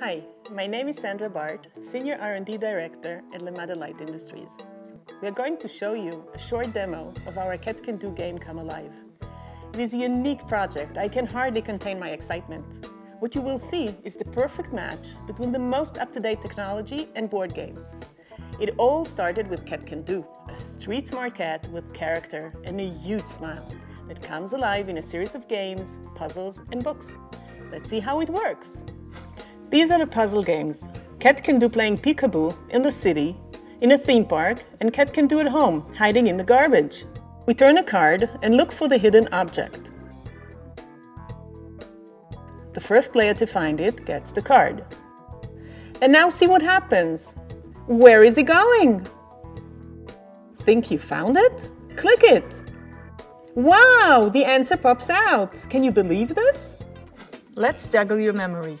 Hi, my name is Sandra Bart, Senior R&D Director at Lemada Light Industries. We are going to show you a short demo of our Cat Can Do game Come Alive. It is a unique project. I can hardly contain my excitement. What you will see is the perfect match between the most up-to-date technology and board games. It all started with Cat Can Do, a street smart cat with character and a huge smile that comes alive in a series of games, puzzles and books. Let's see how it works. These are the puzzle games. Cat can do playing peekaboo in the city, in a theme park, and Cat can do at home, hiding in the garbage. We turn a card and look for the hidden object. The first player to find it gets the card. And now see what happens. Where is he going? Think you found it? Click it. Wow, the answer pops out. Can you believe this? Let's juggle your memory.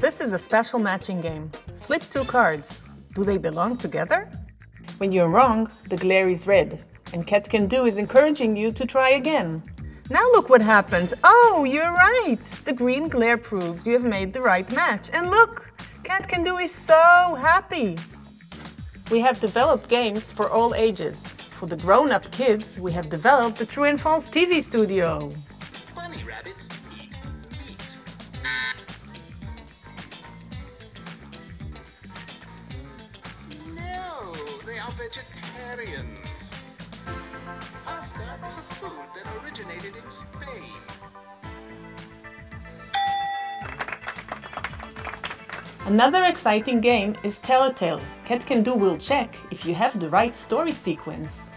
This is a special matching game. Flip two cards. Do they belong together? When you're wrong, the glare is red, and Cat Can Do is encouraging you to try again. Now look what happens. Oh, you're right. The green glare proves you have made the right match. And look, Cat Can Do is so happy. We have developed games for all ages. For the grown-up kids, we have developed the True and False TV Studio. Bunny rabbits eat vegetarians. Pasta is a food that originated in Spain. Another exciting game is Telltale. Cat Can Do will check if you have the right story sequence.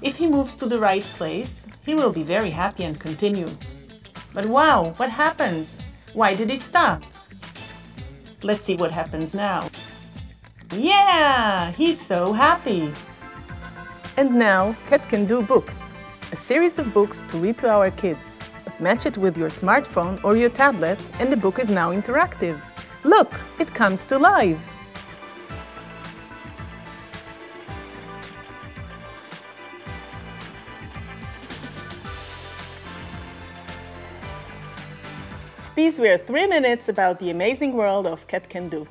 If he moves to the right place, he will be very happy and continue. But wow, what happens? Why did he stop? Let's see what happens now. Yeah, he's so happy. And now, Cat Can Do Books, a series of books to read to our kids. Match it with your smartphone or your tablet and the book is now interactive. Look, it comes to life. These were three minutes about the amazing world of Cat Can Do.